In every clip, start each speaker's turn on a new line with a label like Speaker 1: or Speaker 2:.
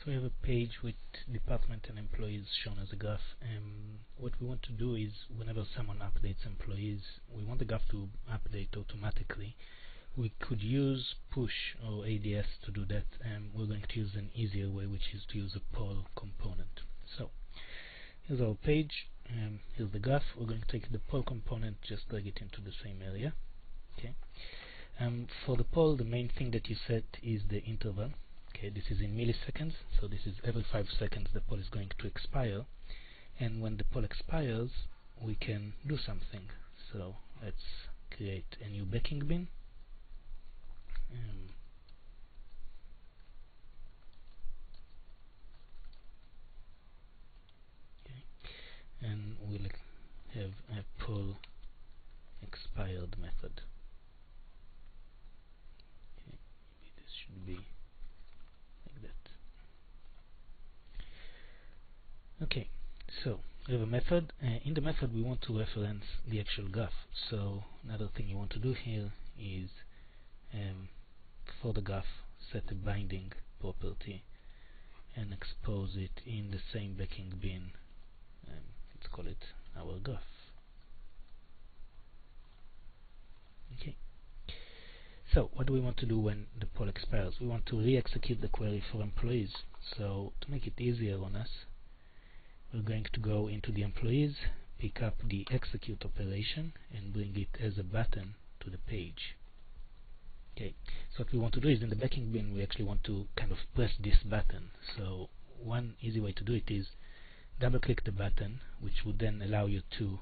Speaker 1: So we have a page with department and employees shown as a graph. Um, what we want to do is whenever someone updates employees, we want the graph to update automatically. We could use push or ADS to do that. Um, we're going to use an easier way, which is to use a poll component. So here's our page. Um, here's the graph. We're going to take the poll component, just drag it into the same area. Okay. Um, for the poll, the main thing that you set is the interval. Okay, this is in milliseconds, so this is every 5 seconds the poll is going to expire. And when the poll expires, we can do something. So let's create a new backing bean. Um. And we'll have a poll expired method. Okay. This should be Okay, so we have a method. Uh, in the method, we want to reference the actual graph. So another thing you want to do here is um, for the graph, set a binding property and expose it in the same backing bean. Um, let's call it our graph. Okay. So what do we want to do when the poll expires? We want to re-execute the query for employees. So to make it easier on us, we're going to go into the employees, pick up the execute operation and bring it as a button to the page. Okay, so what we want to do is in the backing bean we actually want to kind of press this button. So one easy way to do it is double click the button which would then allow you to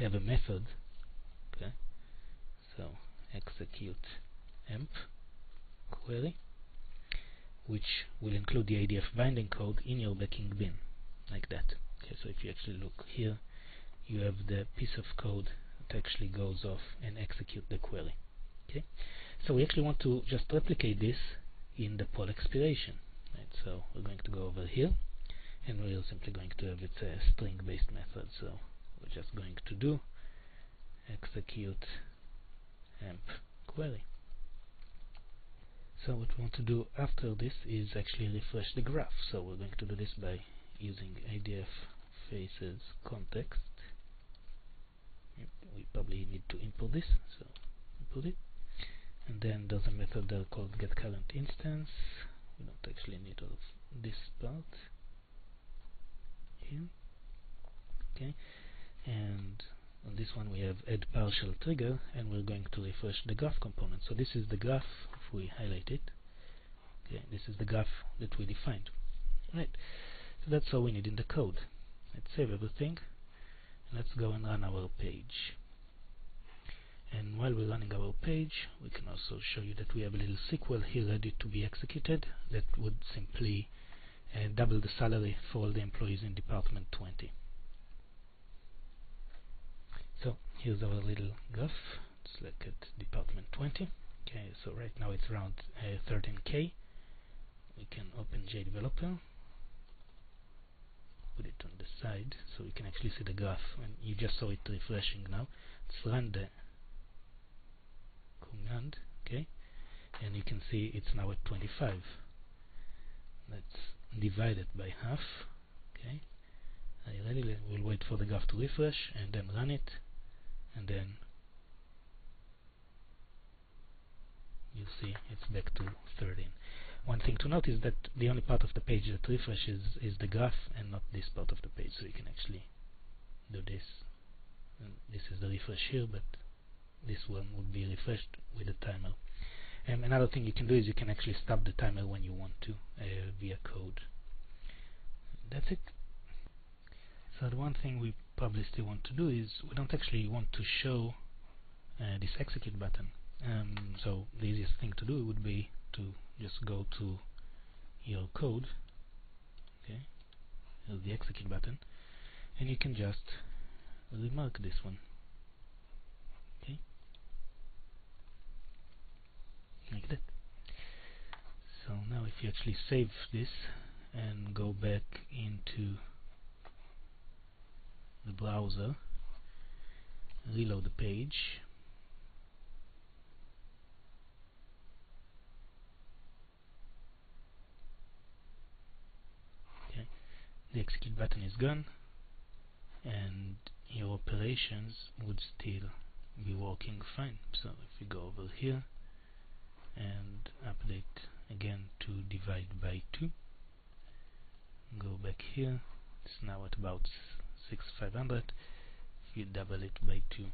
Speaker 1: have a method. Okay, so execute emp query which will include the ADF binding code in your backing bean like that. Okay so if you actually look here you have the piece of code that actually goes off and execute the query. Okay? So we actually want to just replicate this in the poll expiration right? So we're going to go over here and we're simply going to have it's a string based method. So we're just going to do execute emp query. So what we want to do after this is actually refresh the graph. So we're going to do this by using ADF faces context. We probably need to import this so import it. And then there's a method called get current instance. We don't actually need all of this part here. Okay. And on this one we have add partial trigger and we're going to refresh the graph component. So this is the graph if we highlight it. Okay this is the graph that we defined. Right so that's all we need in the code. Let's save everything. Let's go and run our page. And while we're running our page, we can also show you that we have a little SQL here ready to be executed that would simply uh, double the salary for all the employees in Department 20. So here's our little graph. Let's look at Department 20. Okay, so right now it's around uh, 13k. We can open JDeveloper put it on the side so you can actually see the graph. And you just saw it refreshing now. Let's run the command okay? And you can see it's now at 25 let's divide it by half okay? Are you ready we'll wait for the graph to refresh and then run it. And then you see it's back to 13 one thing to note is that the only part of the page that refreshes is the graph and not this part of the page. So you can actually do this. And this is the refresh here, but this one would be refreshed with the timer. Um, another thing you can do is you can actually stop the timer when you want to uh, via code. That's it. So the one thing we probably still want to do is we don't actually want to show uh, this execute button. Um, so the easiest thing to do would be to just go to your code okay the execute button and you can just remark this one okay? Like that. So now if you actually save this and go back into the browser reload the page the execute button is gone and your operations would still be working fine. So if we go over here and update again to divide by 2 go back here it's now at about 6500 if you double it by 2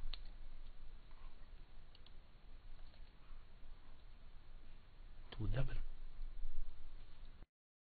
Speaker 1: to double